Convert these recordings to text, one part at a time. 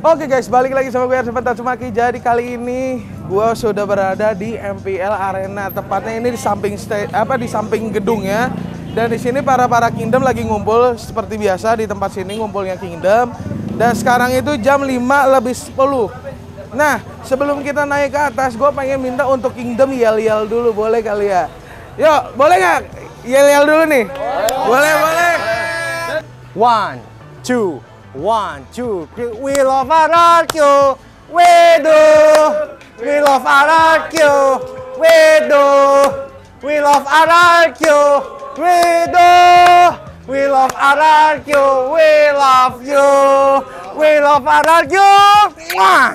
Oke guys, balik lagi sama gue Arsen Tatsumaki. Jadi kali ini gue sudah berada di MPL Arena. Tepatnya ini di samping apa di samping gedungnya. Dan di sini para para Kingdom lagi ngumpul seperti biasa di tempat sini ngumpulnya Kingdom. Dan sekarang itu jam 5 lebih 10. Nah, sebelum kita naik ke atas, gue pengen minta untuk Kingdom yel-yel dulu, boleh kali ya? Yuk, boleh nggak? Yel-yel dulu nih. Boleh, boleh. One, two, one, two, three. We love RRQ. We do. We love RRQ. We do. We love RRQ. We do. We love RRQ. We love you. We love RRQ. Mwah.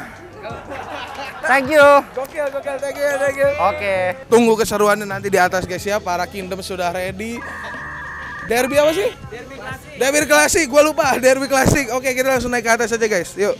Thank you. Gokil, gokil, thank you, thank you. Oke. Tunggu keseruannya nanti di atas guys ya. Para Kingdom sudah ready. Derby apa sih? Derby klasik. Derby klasik, gue lupa. Derby klasik. Oke, kita langsung naik ke atas aja guys. Yuk.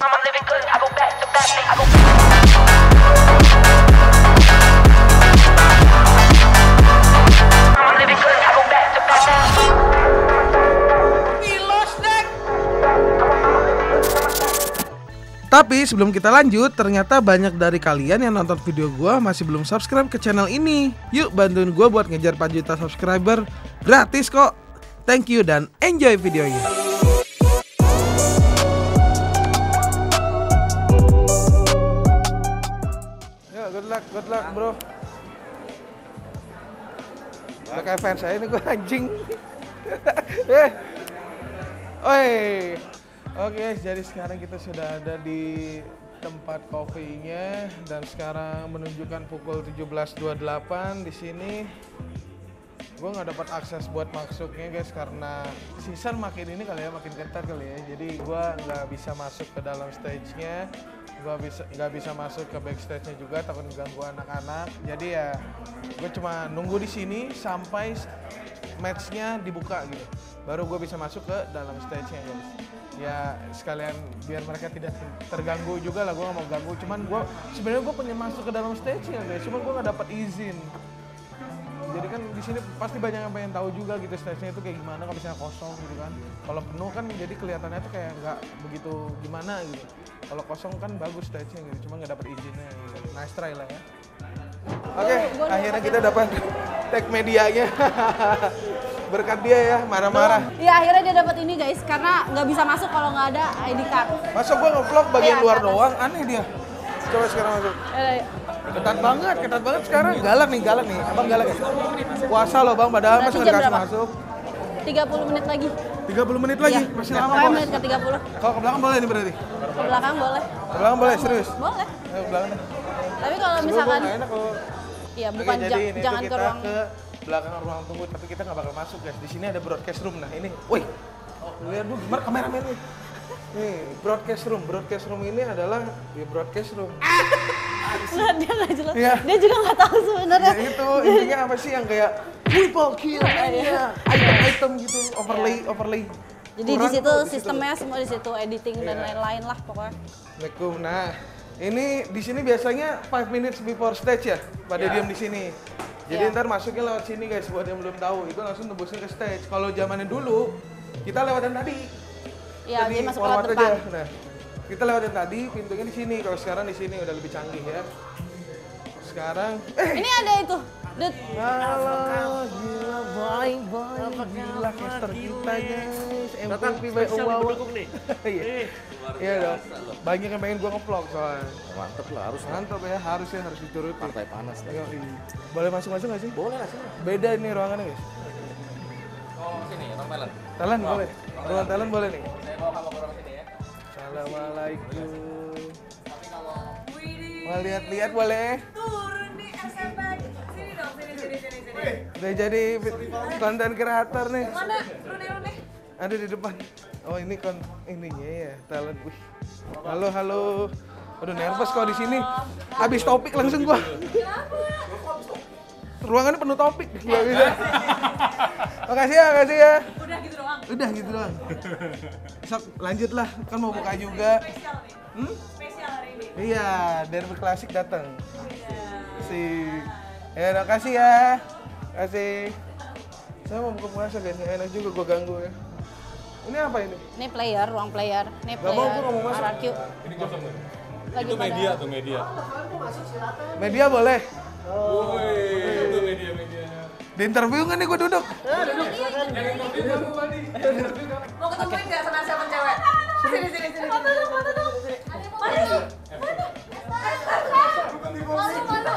Tapi sebelum kita lanjut, ternyata banyak dari kalian yang nonton video gua masih belum subscribe ke channel ini. Yuk bantuin gua buat ngejar 4 juta subscriber. Gratis kok. Thank you dan enjoy videonya. Ya, good luck, good luck, bro. Kayak fans saya ini gue anjing. eh. Oi. Oke, jadi sekarang kita sudah ada di tempat kopinya dan sekarang menunjukkan pukul 17.28 di sini. Gue nggak dapat akses buat masuknya guys karena season makin ini kali ya makin ketat kali ya. Jadi gue nggak bisa masuk ke dalam stage-nya. Gue bisa nggak bisa masuk ke backstage-nya juga takut ganggu anak-anak. Jadi ya gue cuma nunggu di sini sampai match-nya dibuka gitu. Baru gue bisa masuk ke dalam stage-nya guys. Ya sekalian biar mereka tidak terganggu juga lah gue nggak mau ganggu. Cuman gue sebenarnya gue pengen masuk ke dalam stage-nya guys. Cuman gue nggak dapat izin jadi kan di sini pasti banyak yang pengen tahu juga gitu stage-nya itu kayak gimana kalau misalnya kosong gitu kan. Kalau penuh kan jadi kelihatannya tuh kayak nggak begitu gimana gitu. Kalau kosong kan bagus stage-nya gitu cuma nggak dapat izinnya gitu. Nice try lah ya. Oke akhirnya kita dapat tag medianya. Berkat dia ya marah-marah. Iya akhirnya dia dapat ini guys karena nggak bisa masuk kalau nggak ada ID card. masa gua nge-vlog bagian Iya, luar doang aneh dia coba sekarang masuk. Eh, ketat banget ketat banget sekarang. Galak nih galak nih. Abang galak ya? Puasa loh bang. Padahal masa nggak dikasih masuk. 30 menit lagi. 30 menit lagi? Iya. masih Ya, lama bos menit ke 30. kalau ke belakang boleh nih berarti? Ke belakang boleh. ke belakang boleh serius? Boleh. Ayo ke belakang deh. Tapi kalau misalkan Iya, Oke, bukan jadi ja- ini jangan ke kita ruang ke belakang ruang tunggu tapi kita nggak bakal masuk guys. Di sini ada broadcast room. Nah ini woi. Lihat dulu gimana kameramen nih broadcast room broadcast room ini adalah ya broadcast room Nggak, dia nggak jelas. Iya. Dia juga nggak tahu sebenarnya. ya itu intinya apa sih yang kayak people kill Iya. item-item gitu overlay overlay Jadi di situ sistemnya semua di situ editing dan Iya. lain-lain lah pokoknya. Assalamualaikum. Nah, ini di sini biasanya 5 minutes before stage ya, pada diam di sini. Jadi Iya. ntar masuknya lewat sini guys, buat yang belum tahu, itu langsung tembusnya ke stage. Kalau zamannya dulu, kita lewatin tadi. Iya, dia masuk lewat depan. Nah, kita lewatin tadi, pintunya di sini. Kalau sekarang di sini udah lebih canggih ya. Sekarang, eh, Ini ada itu. Dut. Halo, gila, bye bye, gila caster kita guys, MVP by Owawa. Iya, iya dong. Banyak yang pengen gua nge-vlog soalnya. Mantep lah, harus Mantap ya, harus ya, harus dituruti. partai panas lah. Boleh masuk-masuk nggak sih? Boleh lah sini. Beda ini ruangannya guys. Oh, sini, orang talent. Boleh, ruang talent boleh nih. Ya. Assalamualaikum. Mau lihat-lihat boleh? Turun nih SMP. Sini dong, sini, sini, sini, sini. Udah jadi konten kreator nih. Mana Rune Rune? Ada di depan. Oh ini kon ininya ya talent. Wih. Halo halo. Aduh nervous kalau di sini. Habis topik langsung gua. Ruangannya penuh topik. Gak bisa. Makasih ya, makasih ya. Udah gitu doang. Udah gitu doang. Sok lanjut lah, kan mau buka juga. Hmm? Spesial hari ini. Iya, Derby Klasik datang. Si Ya, terima kasih ya. Kasih. Saya mau buka puasa guys, enak juga gua ganggu ya. Ini apa ini? Ini player, ruang player. Ini Gak mau, player. gua mau masuk. RRQ. Ini kosong. Lagi Itu media tuh media. Media boleh. Woi. Di interview kan nih gue duduk. Mau ketemuin nggak sama siapa cewek? Sini sini sini. Foto dong, foto dong. Mana.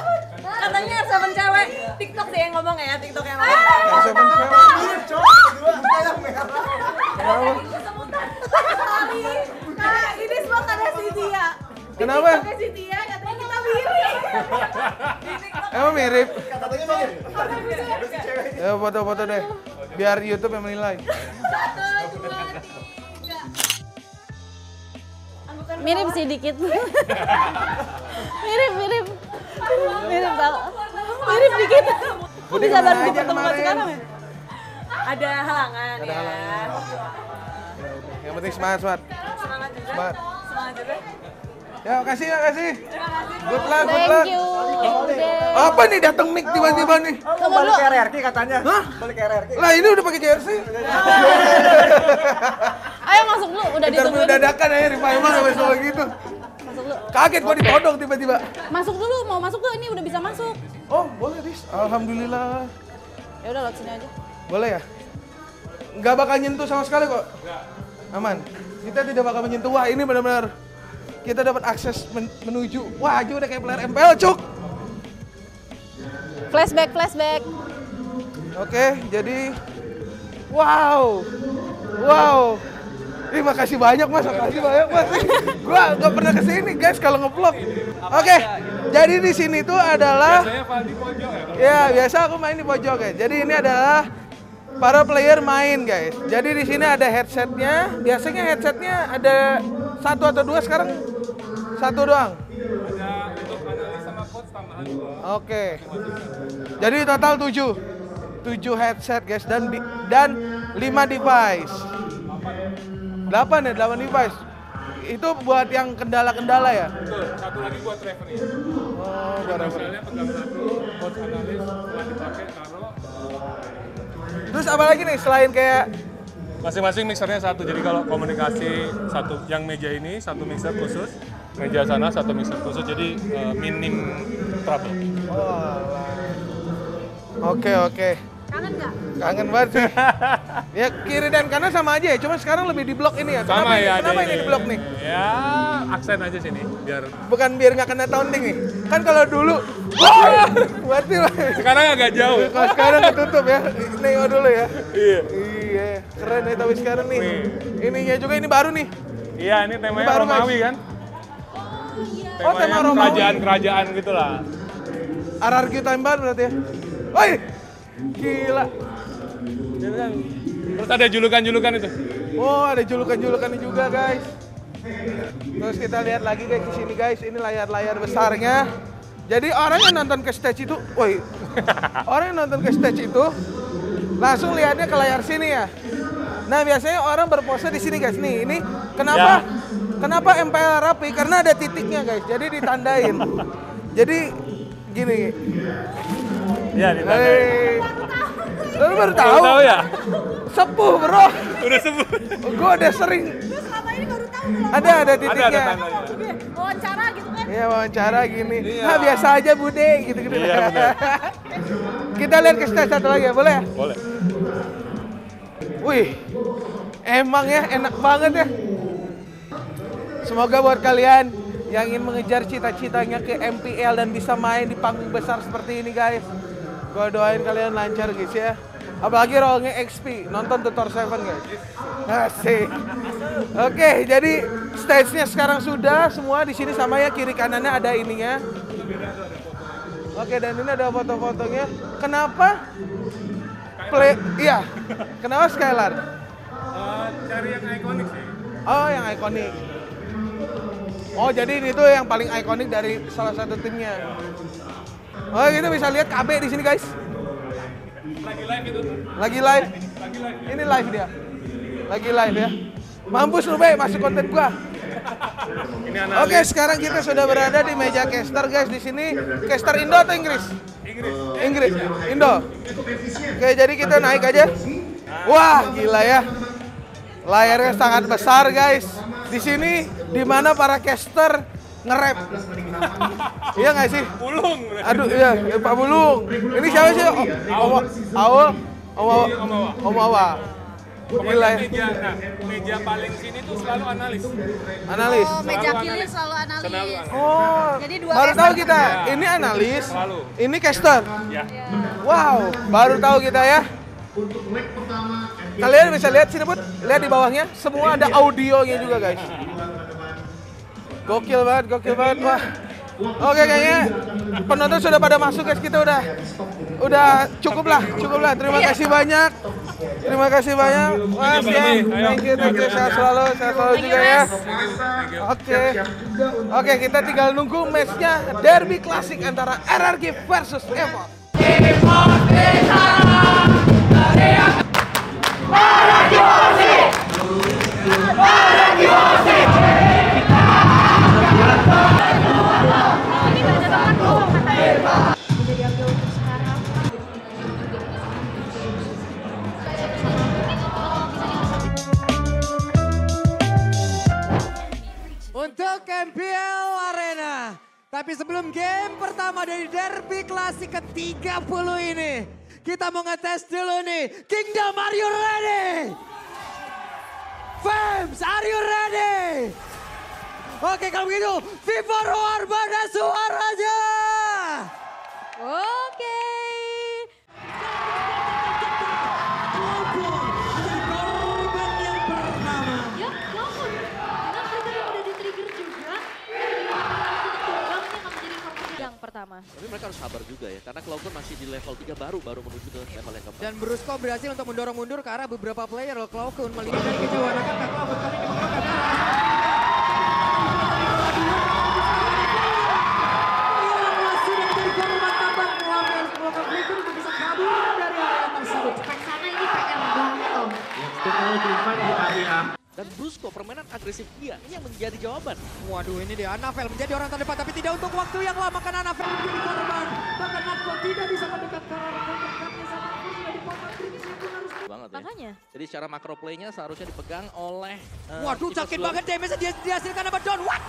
Katanya R7 cewek. TikTok sih yang ngomong ya, TikTok yang ngomong. Siapa Sorry. Nah, ini semua karena si Tia. Kenapa? TikToknya si Tia katanya kita mirip. Emang mirip? katanya mirip. Ya foto-foto deh. Biar YouTube yang menilai. Mirip sih dikit. mirip, mirip. Mirip banget. Mirip dikit. Kok bisa baru kemarin? sekarang ya? Ada halangan Ada ya. halangan. Yang penting semangat, semangat. Semangat juga. Semangat. Semangat juga. Ya, makasih, makasih. Terima kasih. Good luck, good luck. Thank you. Udah. Apa nih datang mic tiba-tiba nih? Tunggu dulu. RRQ katanya. Hah? Balik ke RRQ. Lah ini udah pakai jersey. Ayo masuk dulu, udah ditungguin. dadakan aja Rima emang sampai selalu gitu. Masuk dulu. Kaget gua ditodong tiba-tiba. Masuk dulu, mau masuk tuh ini udah bisa masuk. Oh, boleh, Dis. Alhamdulillah. Ya udah lewat sini aja. Boleh ya? Nggak bakal nyentuh sama sekali kok. Aman. Kita tidak bakal menyentuh. Wah, ini benar-benar kita dapat akses men- menuju. Wah, aja udah kayak player MPL, Cuk. Flashback, flashback. Oke, jadi wow. Wow. Terima kasih banyak mas, makasih banyak mas. Gua nggak pernah ke sini guys kalau ngevlog. Oke, jadi di sini tuh adalah ya. Ya, biasa aku main di pojok guys. Jadi ini adalah para player main guys. Jadi di sini ada headsetnya. Biasanya headsetnya ada satu atau dua sekarang satu doang. Ada untuk analis sama coach tambahan dua. Oke. Jadi total tujuh. Tujuh headset guys dan dan lima device. Delapan ya, delapan device. Itu buat yang kendala-kendala ya. Betul. Satu lagi buat referee. Oh, buat apa? Misalnya pegang satu, coach analis, setelah dipakai taruh. Terus apa lagi nih selain kayak Masing-masing mixernya satu. Jadi kalau komunikasi satu yang meja ini satu mixer khusus, meja sana satu mixer khusus. Jadi eh, minim trouble. Oh, Oke oke. Kangen nggak? Kangen banget sih. ya kiri dan kanan sama aja ya, cuma sekarang lebih di blok ini ya. Kenapa, Sama ini- ya. ada kenapa ini di blok nih? Ya aksen aja sini biar. Bukan biar nggak kena taunting nih. Kan kalau dulu, wah, berarti lah. Sekarang agak jauh. Kalau sekarang ketutup ya, nengok dulu ya. Iya. Iya, keren ya tapi sekarang nih. Nih. Ininya juga ini baru nih. Iya ini temanya Ini baru, Romawi guys. kan? Oh, tema Temanya Romawi. Kerajaan-kerajaan gitu lah. RRQ time bar berarti ya. Woi, gila. Gitu kan. Terus ada julukan-julukan itu. Oh, ada julukan-julukannya juga, guys. Terus kita lihat lagi guys di sini guys, ini layar-layar besarnya. Jadi orang yang nonton ke stage itu, woi, orang yang nonton ke stage itu langsung lihatnya ke layar sini ya. Nah biasanya orang berpose di sini guys. Nih, ini kenapa? Kenapa MPL rapi? Karena ada titiknya guys. Jadi ditandain. Jadi gini. Iya ditandai. Hei, lu baru tahu? Tahu tahu ya? Sepuh bro. Udah sembuh. Gue udah sering. Terus selama ini baru tahu kalau Ada ada titiknya. ada wawancara gitu kan. Iya wawancara gini. Iya. Nah biasa aja bude gitu gitu. Iya, benar. Kita lihat ke stage satu lagi ya, boleh ya? Boleh. Wih, emang ya enak banget ya. Semoga buat kalian yang ingin mengejar cita-citanya ke MPL dan bisa main di panggung besar seperti ini guys. Gua doain kalian lancar guys ya. Apalagi role-nya XP, nonton Tutor 7 guys. Asik. Oke, jadi stage-nya sekarang sudah semua di sini sama ya kiri kanannya ada ininya. Oke, dan ini ada foto-fotonya. Kenapa? Play, iya. Kenapa Skylar? Eh, cari yang ikonik sih. Oh, yang ikonik. Oh, jadi ini tuh yang paling ikonik dari salah satu timnya. Oh, gitu bisa lihat KB di sini, guys. Lagi live itu. Lagi live. Ini live dia. Lagi live ya. Mampus lu, Be, masuk konten gua. Oke, sekarang kita sudah berada di meja caster, guys. Di sini caster Indo atau Inggris? Inggris. Inggris, Indo. Oke, jadi kita naik aja. Wah, gila ya. Layarnya sangat besar guys. Di sini di mana para caster nge-rap. iya nggak sih? Pulung. Aduh iya, iya, Pak Bulung. Ini siapa sih? Oh, Om Awa. Om Awa. Pokoknya ya. meja, nah, meja paling sini tuh selalu analis. Analis. Oh, meja Selalu kiri analis. selalu Selalu analis. analis. Oh, Jadi dua baru tahu kita. Ya. Ini analis, Selalu. ini caster. Ya. Wow, baru tahu kita ya. Kalian bisa lihat sini pun, lihat di bawahnya, semua ada audionya juga guys. Gokil banget, gokil banget, wah. Oke kayaknya penonton sudah pada masuk guys, kita udah udah cukup lah, cukup lah. Terima kasih banyak, terima kasih banyak. Wah, Thank ya, thank you, thank you, sehat selalu, sehat selalu juga ya. Oke, oke kita tinggal nunggu matchnya. Derby klasik antara RRQ versus Evo. Untuk MPL Arena. Tapi sebelum game pertama dari derby klasik ke-30 ini. Kita mau ngetes dulu nih. Kingdom are you ready? Fams are you ready? Oke kalau begitu Viva Roar pada suaranya. Oke. Pertama. Tapi mereka harus sabar juga ya, karena Cloud9 masih di level 3 baru, baru menuju ke level yang keempat. Dan Brusco berhasil untuk mendorong mundur ke arah beberapa player. Cloud9 melihat dari kejauhan akan Cloud9 kali ini mengeluarkan arah. Sampai sana ini PR banget om. Dan Brusco, permainan agresif dia, ini yang menjadi jawaban. Waduh ini dia Anavel menjadi orang terdepan tapi tidak untuk waktu yang lama karena Anavel menjadi korban. Bahkan Natko tidak bisa mendekat ke arah rekannya sama sudah dipotong Krimis itu harus Banget ya. Makanya. Jadi secara makro play-nya seharusnya dipegang oleh... eh, Waduh sakit banget damage dia dihasilkan sama Don. What?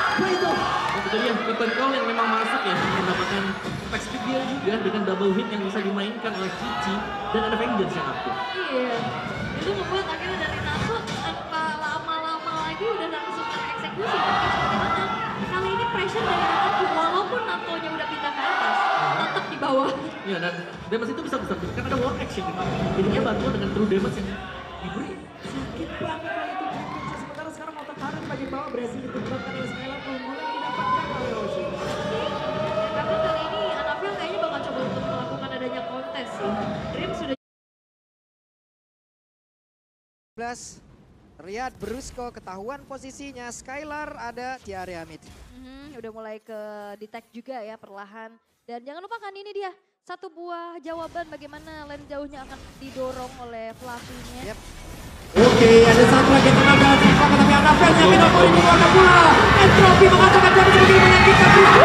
Apa itu? Weapon call yang memang masuk ya mendapatkan attack speed dia juga dengan double hit yang bisa dimainkan oleh Cici dan ada Vengeance yang aktif. Iya. Itu membuat akhirnya dari Naso tanpa lama-lama lagi udah langsung mana? Kali ini pressure dari Nato walaupun Natonya udah pindah ke atas, tetap di bawah. Ya dan damage itu bisa besar kan ada wall action nih. Jadinya bantuan dengan true damage yang diberi. Sakit banget lah itu. Sementara sekarang mau tertarik bagi bawah berhasil ditemukan Riyad Brusco ketahuan posisinya Skylar ada di area mid. Mhm, udah mulai ke detect juga ya perlahan. Dan jangan lupakan ini dia satu buah jawaban bagaimana lane jauhnya akan didorong oleh Fluffy-nya. Yep. Oke, ada satu lagi tenaga Viva tapi ada fans yang tidak mau dikeluarkan pula. Entropi mengatakan jadi sebagai menyakitkan Brusco.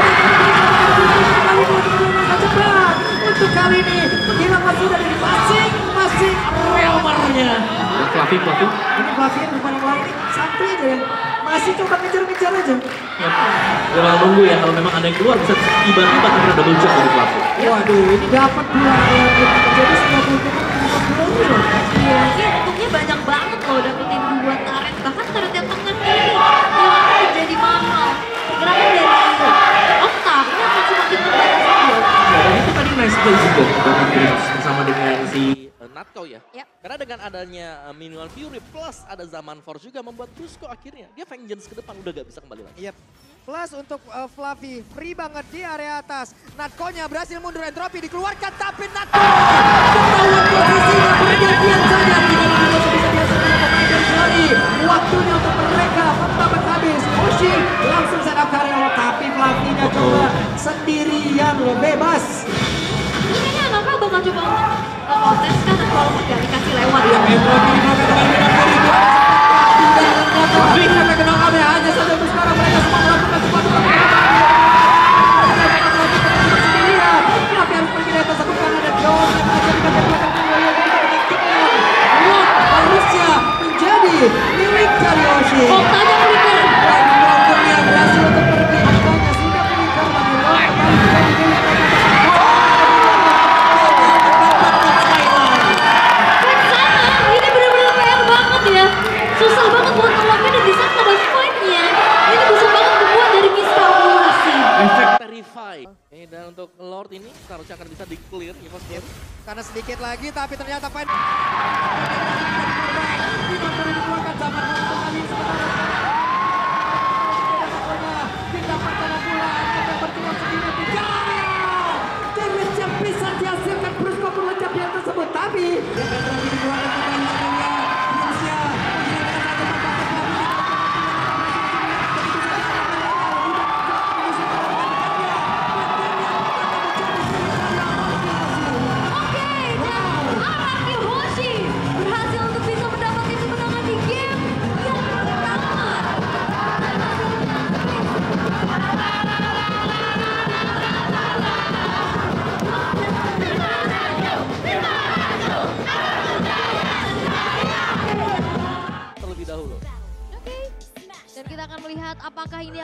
Kali ini untuk menggunakan cepat. Untuk kali ini menghilang masih dari masing-masing realmernya. Fluffy Fluffy Ini Fluffy yang depan yang lain santai aja ya. Masih coba ngejar-ngejar aja. ya, tinggal nunggu ya kalau memang ada yang keluar bisa tiba-tiba terkena double jump dari Fluffy. Waduh, ini dapat pula yang terjadi semua keuntungan untuk Glory loh. Iya, ini untungnya banyak banget loh dapetin dua turret. Bahkan turret yang tengah ini yang akan menjadi mahal. Pergerakan dari Okta ini akan semakin membantu saja. Ya, dan itu tadi nice play juga bersama dengan si Eh, Natko ya. Yap. Karena dengan adanya uh, Minimal Fury plus ada Zaman Force juga membuat Brusco akhirnya dia Vengeance ke depan udah gak bisa kembali lagi. Yep. Plus untuk uh, Fluffy, free banget di area atas. Natkonya berhasil mundur entropi dikeluarkan tapi Natko ketahuan posisinya pergantian saja. Tidak bisa Glory. Waktunya untuk mereka pertama habis. Oshi langsung set up karya tapi Fluffy-nya coba sendirian loh bebas. Ini kayaknya Anafel bakal coba kontes kan walaupun gak dikasih lewat. Iya,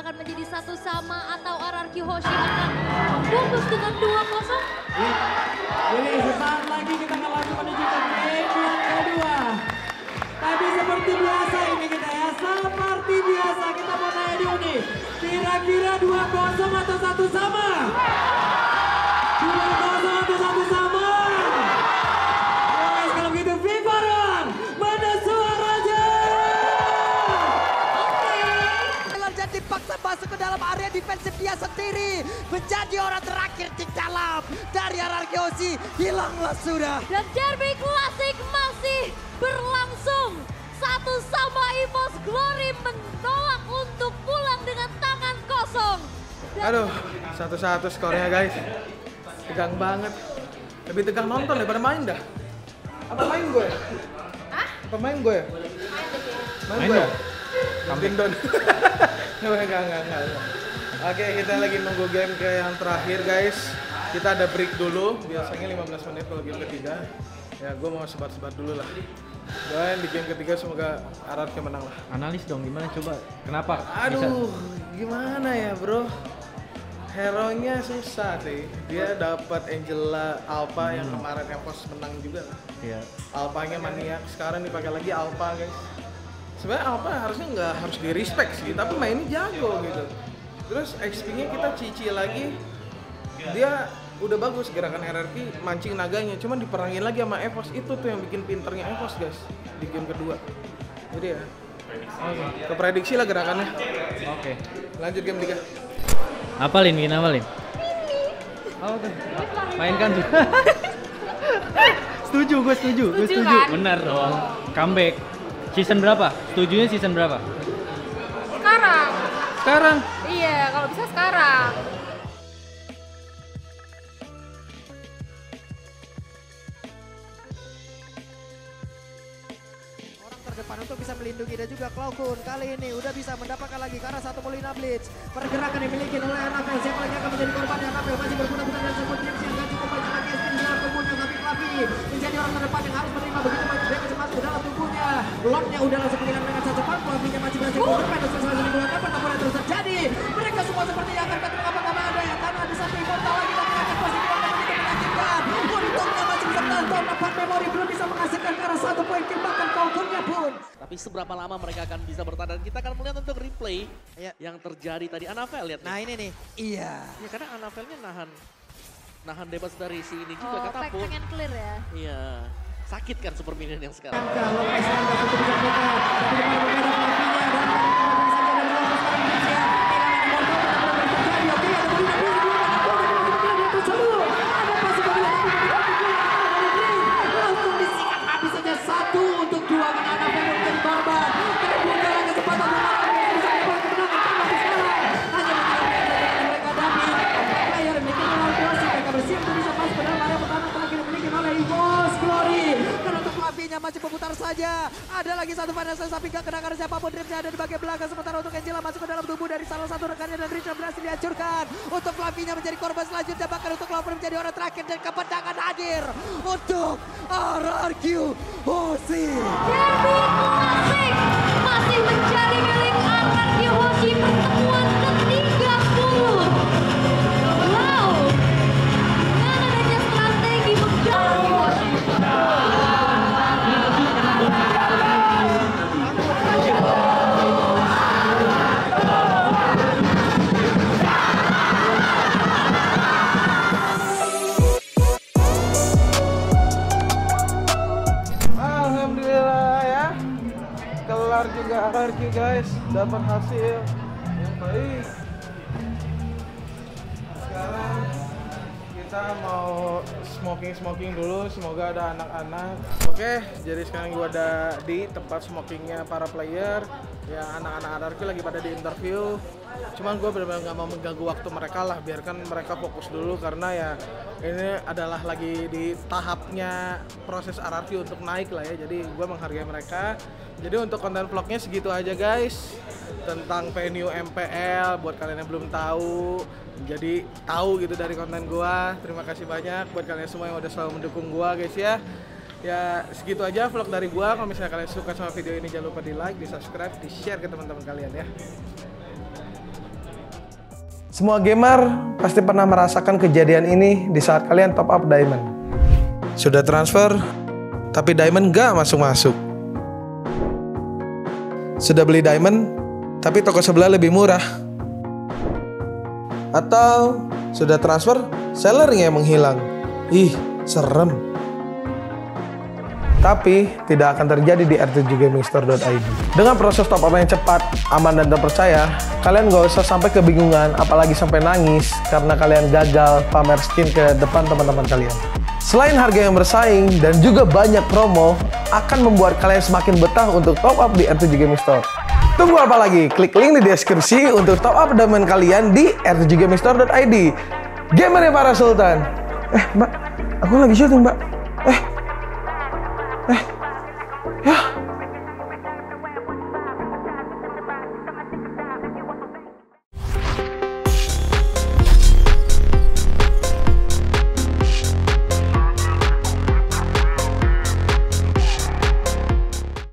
akan menjadi satu sama atau RRQ Hoshi akan membungkus dengan 2-0. Ini sesaat lagi kita akan langsung menuju ke game yang kedua. Tapi seperti biasa ini kita ya, seperti biasa kita mau nanya dulu nih. Kira-kira 2-0 atau satu sama? Sendiri. Menjadi orang terakhir di dalam dari Arargiosi. Hilanglah sudah. Dan derby klasik masih berlangsung. Satu sama Evos Glory menolak untuk pulang dengan tangan kosong. Dan Aduh, satu-satu skornya guys. Tegang banget. Lebih tegang nonton daripada main dah. Apa main gue? Hah? Apa main gue? Main, Main gue? Kambing don. Enggak, enggak, enggak. Oke, kita lagi nunggu game ke yang terakhir guys. Kita ada break dulu, biasanya 15 menit kalau game ketiga. Ya, gue mau sebat-sebat dulu lah. Dan di game ketiga semoga RRQ menang lah. Analis dong gimana coba? Kenapa? Aduh, gimana ya bro? Hero-nya susah sih. Dia dapat Angela Alpha yang kemarin Evos menang juga. Iya. Alpanya maniak, sekarang dipakai lagi Alpha guys. Sebenarnya Alpha harusnya nggak harus di respect sih, tapi mainnya jago gitu. Terus XP-nya kita cici lagi, dia udah bagus gerakan RRQ mancing naganya, cuman diperangin lagi sama Evos itu tuh yang bikin pinternya Evos guys di game kedua. Jadi ya, keprediksi lah gerakannya. Oke. Lanjut game 3. Apa Lin? Bikin apa Lin? Apa tuh? Mainkan tuh. setuju, gue setuju, gue Setuju, setuju. kan? Benar dong. Comeback. Season berapa? Setujunya season berapa? Sekarang. Sekarang. Iya, kalau bisa sekarang. Orang terdepan untuk bisa melindungi dan juga Klaukun kali ini udah bisa mendapatkan lagi arah satu Molina Blitz. Pergerakan dimiliki oleh Rafael. Siapa lagi akan menjadi korbannya? Rafael masih berputar-putar dan sebut yang cukup banyak lagi dalam tubuhnya. Tapi Klavi menjadi orang terdepan yang harus menerima begitu banyak damage masuk ke dalam tubuhnya. Lotnya udah langsung ketinggalan dengan secepat. Klavinya masih berhasil mundur. Terus terjadi. Mereka semua seperti yang akan katakan apa ada yang karena ada satu immortal lagi tapi akan pasti dikeluarkan begitu menyakitkan. Untungnya masih bisa menahan Dapat memori belum bisa menghasilkan ke arah satu poin kill bahkan Klaudunnya pun. Tapi seberapa lama mereka akan bisa bertahan dan kita akan melihat untuk replay Iya. yang terjadi tadi Anavel lihat Nah nih. ini nih, iya. Ya karena Anavelnya nahan nahan damage dari si ini juga oh, kata pun. pengen clear ya. Iya. Sakit kan super minion yang sekarang. Angka Lopez Landa untuk bisa buka. Tapi depan berbeda Flavinya dan masih memutar saja. Ada lagi satu Slam, tapi gak kena karena siapa pun dripnya ada di bagian belakang. Sementara untuk Angela masuk ke dalam tubuh dari salah satu rekannya dan Richard berhasil dihancurkan. Untuk Flavinya menjadi korban selanjutnya bahkan untuk Lover menjadi orang terakhir dan kemenangan hadir untuk RRQ Hoshi. Derby klasik masih menjadi milik RRQ Hoshi guys, dapat hasil yang baik. Sekarang kita mau smoking smoking dulu, semoga ada anak-anak. Oke, jadi sekarang gua ada di tempat smokingnya para player. Ya anak-anak RQ lagi pada di interview. Cuman gue benar-benar nggak mau mengganggu waktu mereka lah, biarkan mereka fokus dulu karena ya ini adalah lagi di tahapnya proses RRQ untuk naik lah ya. Jadi gue menghargai mereka. Jadi untuk konten vlognya segitu aja guys tentang PNU MPL buat kalian yang belum tahu. Jadi tahu gitu dari konten gua. Terima kasih banyak buat kalian semua yang udah selalu mendukung gua guys ya. Ya segitu aja vlog dari gua. Kalau misalnya kalian suka sama video ini jangan lupa di like, di subscribe, di share ke teman-teman kalian ya. Semua gamer pasti pernah merasakan kejadian ini di saat kalian top up diamond. Sudah transfer, tapi diamond gak masuk-masuk. Sudah beli diamond, tapi toko sebelah lebih murah. Atau sudah transfer, sellernya yang menghilang. Ih, serem. Tapi tidak akan terjadi di r7gamingstore.id. Dengan proses top up yang cepat, aman dan terpercaya, kalian gak usah sampai kebingungan, apalagi sampai nangis karena kalian gagal pamer skin ke depan teman-teman kalian. Selain harga yang bersaing dan juga banyak promo, akan membuat kalian semakin betah untuk top up di R7 Gaming Store. Tunggu apa lagi? Klik link di deskripsi untuk top up diamond kalian di r7gamingstore.id. Gamer para Sultan. Eh, Mbak, aku lagi syuting, Mbak. Eh,